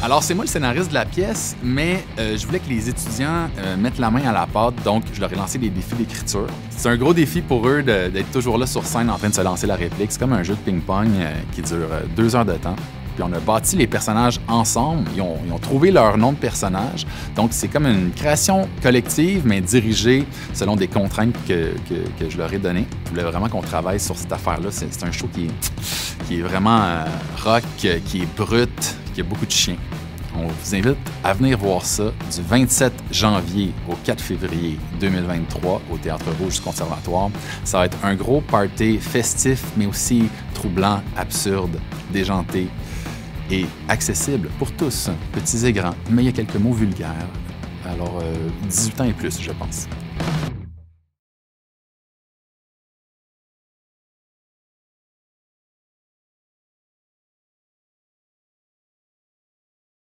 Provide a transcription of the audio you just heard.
Alors, c'est moi le scénariste de la pièce, mais euh, je voulais que les étudiants euh, mettent la main à la pâte, donc je leur ai lancé des défis d'écriture. C'est un gros défi pour eux d'être toujours là sur scène en train de se lancer la réplique. C'est comme un jeu de ping-pong euh, qui dure deux heures de temps. Puis on a bâti les personnages ensemble. Ils ont, trouvé leur nom de personnage. Donc, c'est comme une création collective, mais dirigée selon des contraintes que, que- je leur ai données. Je voulais vraiment qu'on travaille sur cette affaire-là. C'est un show qui est, qui est vraiment rock, qui est brut, qui a beaucoup de chiens. On vous invite à venir voir ça du 27 janvier au 4 février 2023 au Théâtre Rouge du Conservatoire. Ça va être un gros party festif, mais aussi troublant, absurde, déjanté et accessible pour tous, petits et grands. Mais il y a quelques mots vulgaires. Alors, euh, 18 ans et plus, je pense.